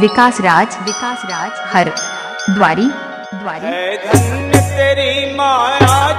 विकास राज विकास राज हर द्वारी द्वारी। तेरी माया